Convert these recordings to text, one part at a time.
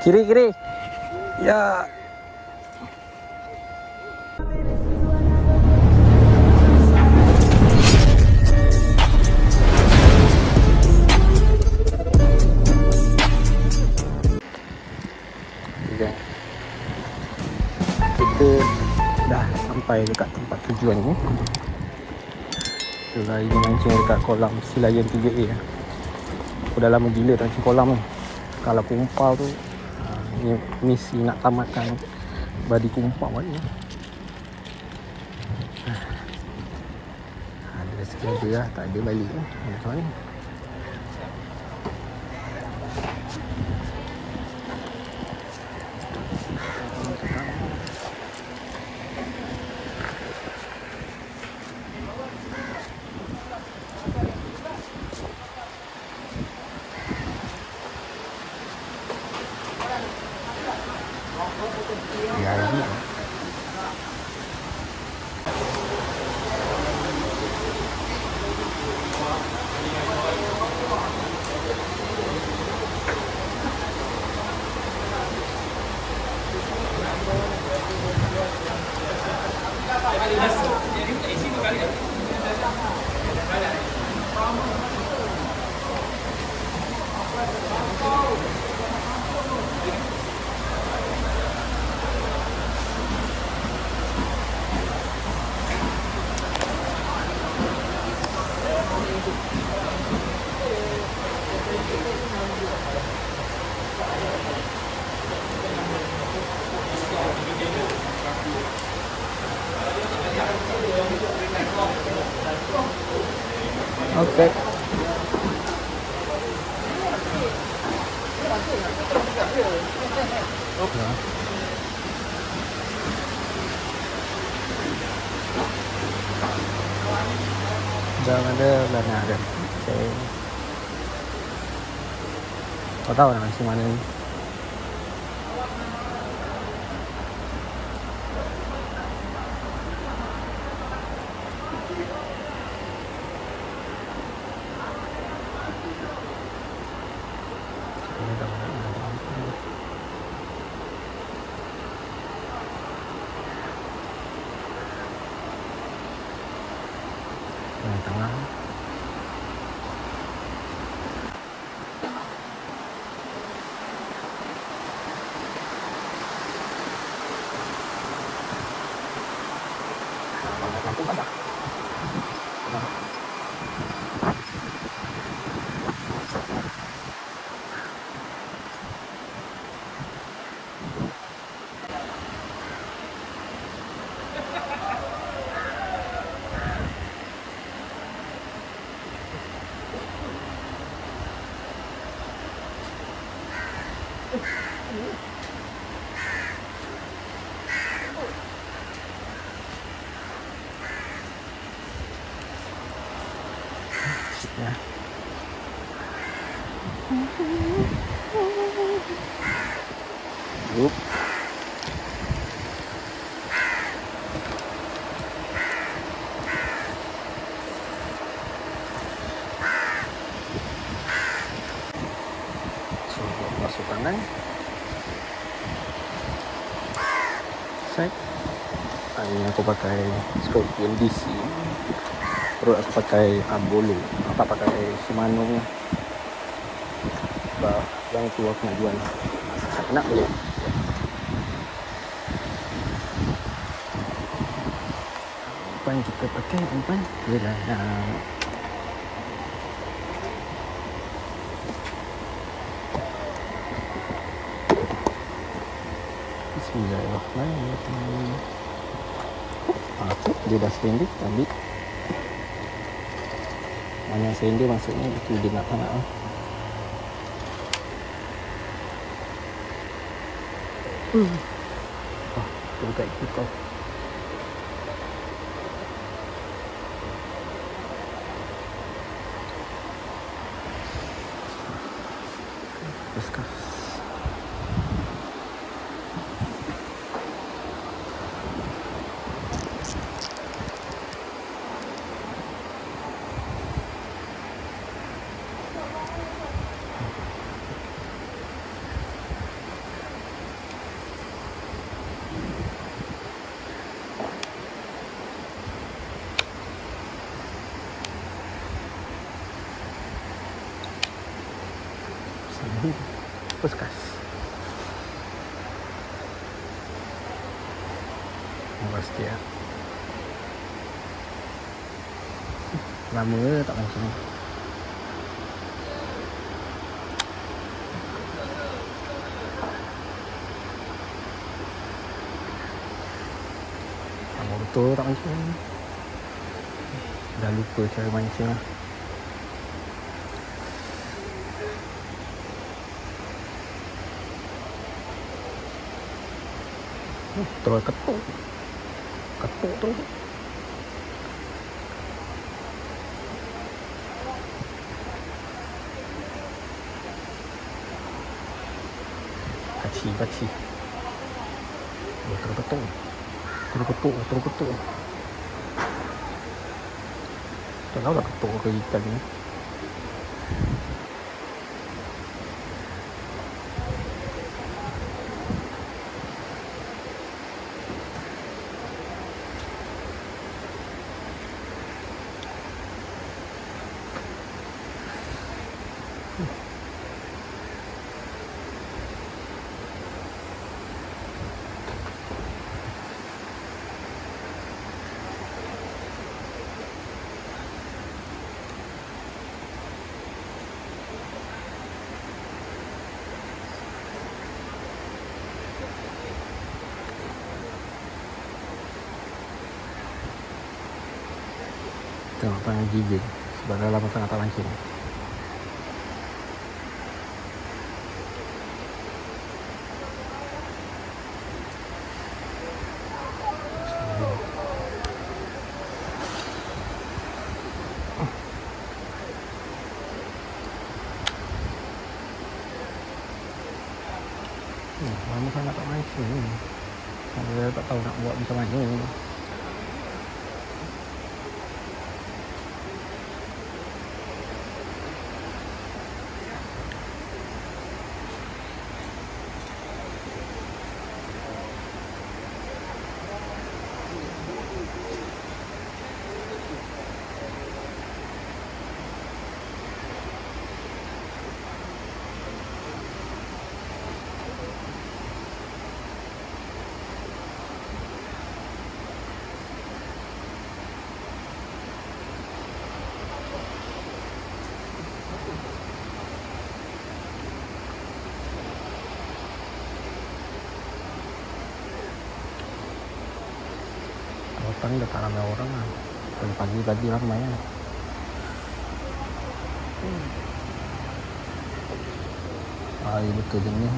Kiri kiri. Ya. Okay. Kita dah sampai dekat tempat tujuan ni. Kita lagi mancing dekat kolam Silayan 3A. Aku dah lama gila tak mancing kolam ni. Kalau kumpal tu ah, ni misi nak tamatkan badi kumpal ni. Ada rezeki ada lah, tak ada balik lah. Macam ni. Ya, ini. Okay. Jangan ada lana ada. Okay. Kau tahu nak macam mana ni? Yang tengah ya. Buat masuk tangan. Set. Ah, Ini aku pakai Scorpion DC. Perut aku pakai Abolo. Aku tak pakai Shimano ni. Sebab yang tu aku nak jual. Tak nak boleh. Umpan kita pakai umpan ialah uh, Bismillahirrahmanirrahim. Ah, tu dia dah sendi ambil. Mana sendi maksudnya itu dia nak tak nak lah. Hmm. Oh, dia buka ikut kau. Lama ke tak macam ni Lama betul tak macam ni Dah lupa cara mancing lah Terus ketuk Ketuk terus Kaci, kaci Oh, terus ketuk. Terus ketuk, terus ketuk. Tak tahu lah ketuk ke ikan ni Tengok tangan gigil Sebab dah lama sangat tak mancing Hmm, lama sangat tak mancing ni Saya tak tahu nak buat macam mana ni Lautan dah tak ramai orang lah. Dari pagi tadi ramai lah hmm. Air betul jenis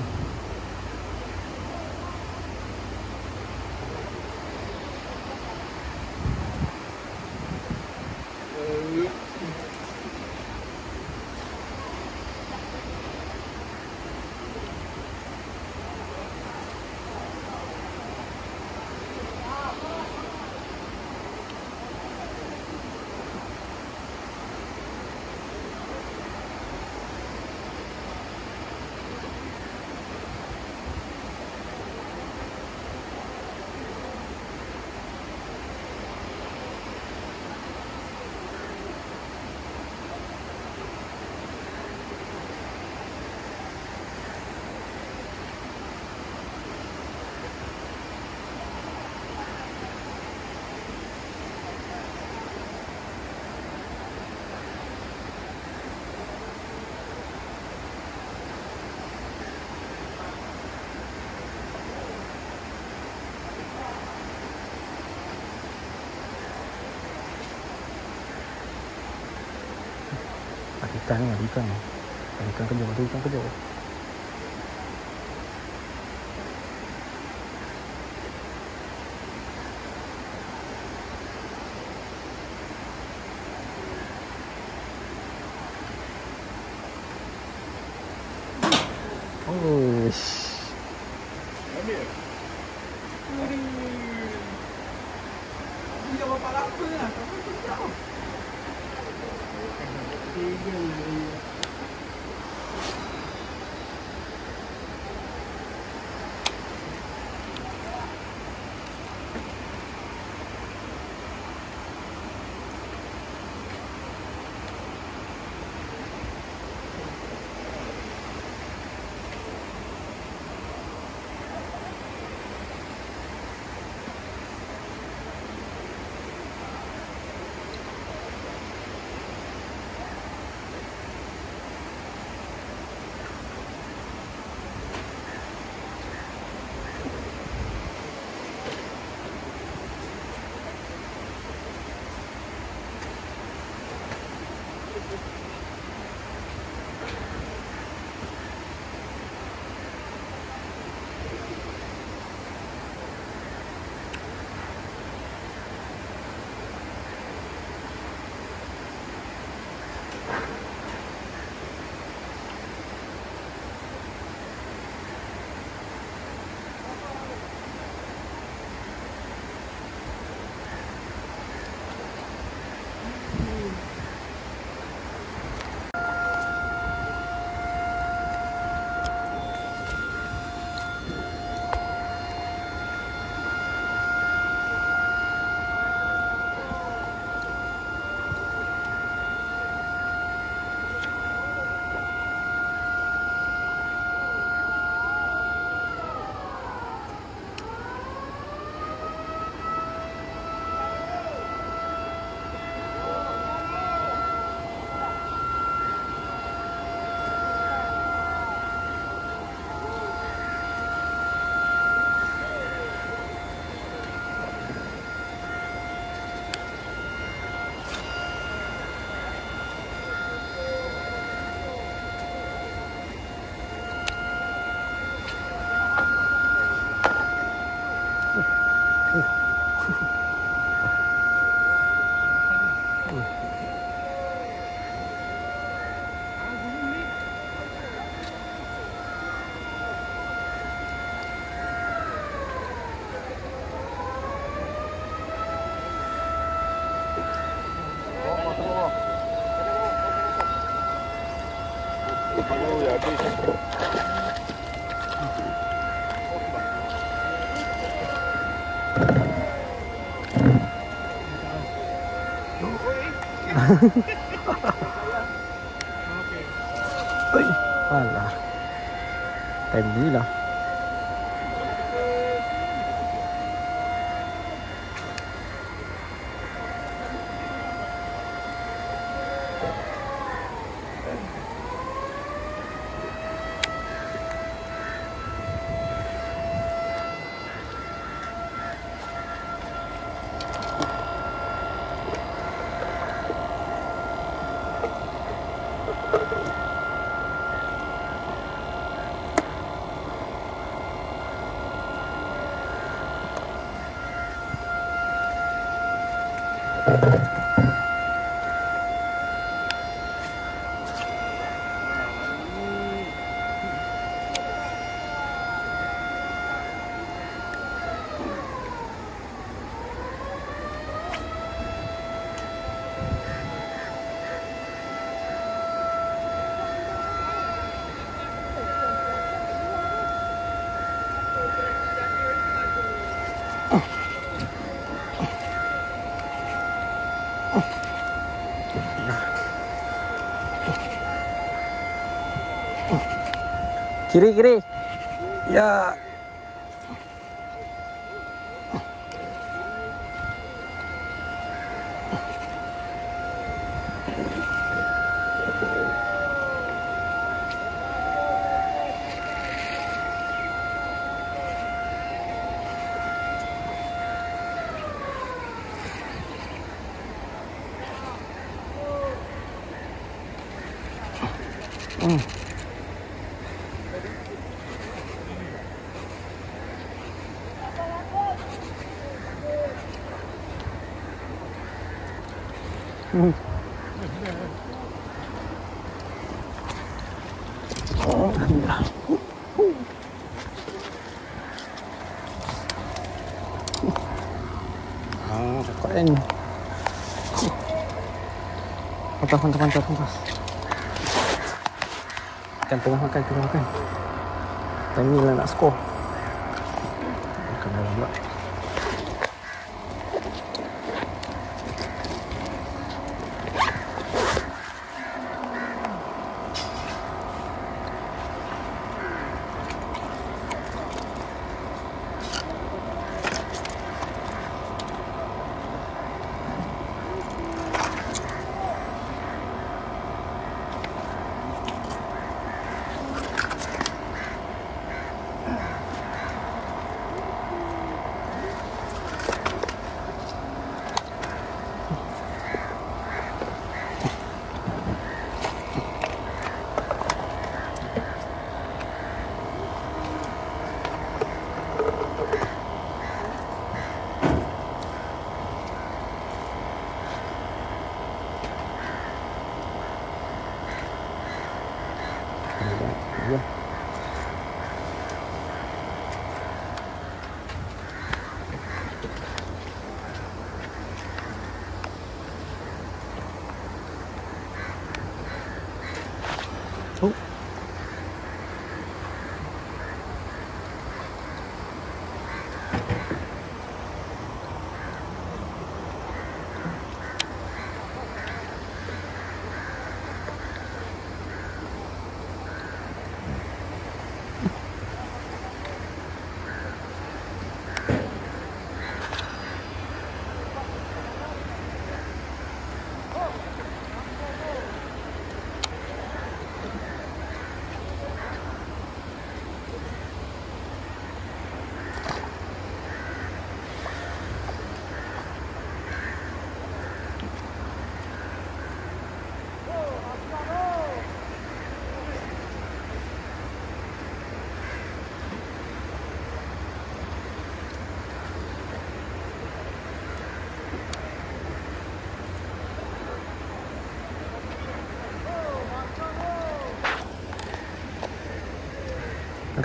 Ada ikan ni, ada ikan Ada ikan kejut, ada ikan kejut Oi. Alah. Tadi lah. Kiri kiri. Ya. Oh, Pantas, pantas, pantas, pantas. Makan, tengah makan, tengah makan. Time ni lah nak skor. Makan dalam pula.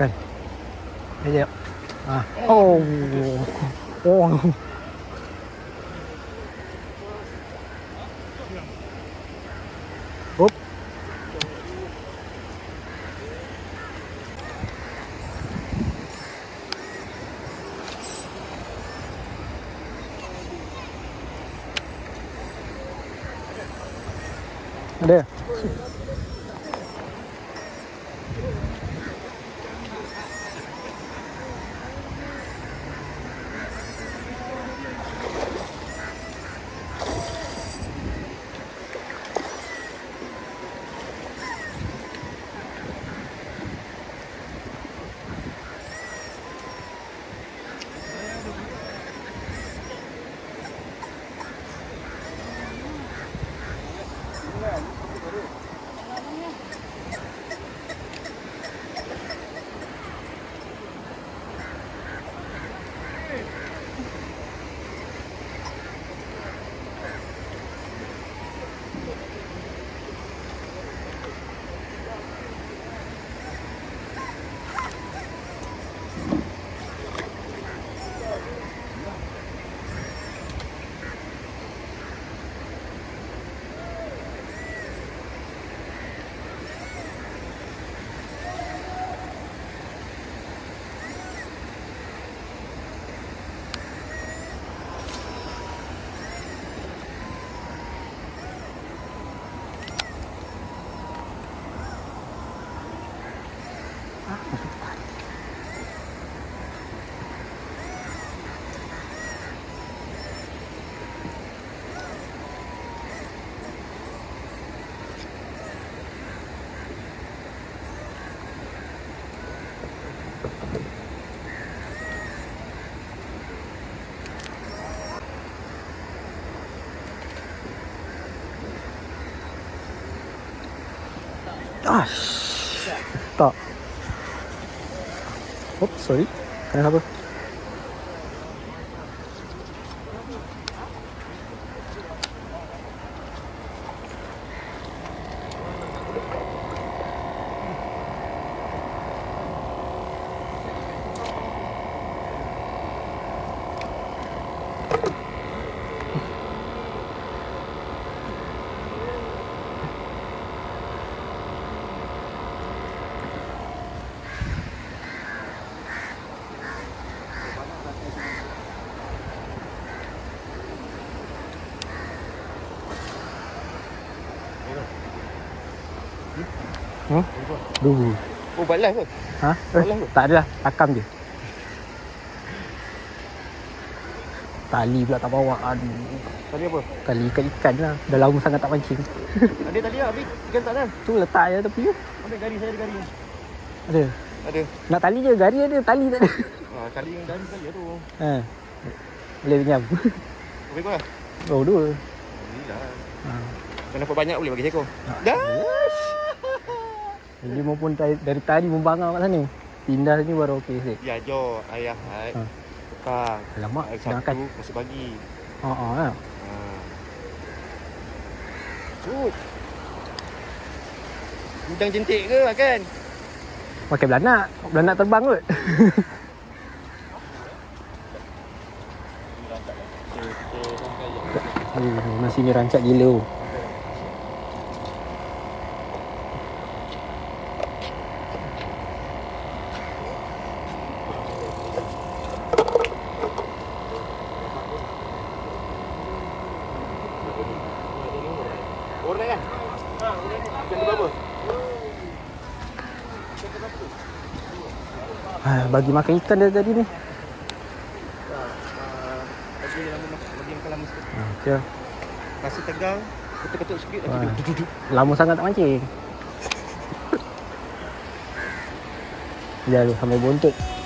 Ini dia. Ah. Oh. Oh. Sorry can I have a Dulu. Oh, buat live ke? Ha? Eh, tak ada lah. Takam je. Tali pula tak bawa. Aduh. Tadi apa? Tali ikan-ikan lah. Dah lama sangat tak mancing. Ada tadi lah, Abid. Ikan tak ada. tu letak je tepi tu. Ambil gari saya ada gari. Ada. Ada. Nak tali je. Gari ada. Tali tak ada. Ah, kali yang gari saya tu. Ha. Boleh pinjam. Boleh kau lah. Oh, dua. Alhamdulillah. Ha. Kau dapat banyak boleh bagi saya kau. Ah. Dah. Dia maupun dari, dari tadi membangang kat sana. Pindah sini baru okey sikit. Ya, jo. Ayah, hai. Ha. Alamak, Air dah satu, makan. masih bagi. Ha ah. Ha. Ha. Cuk. Udang jentik ke makan? Pakai belanak. Belanak terbang kot. Hmm, nasi ni rancak gila. oh. Orang kan? Ha, orang ni. Ikan berapa? Ha, bagi makan ikan dari tadi ni. Okay. Rasa tegang, ketuk-ketuk sikit Wah. lagi. Lama sangat tak mancing. Dah lu sampai bontot.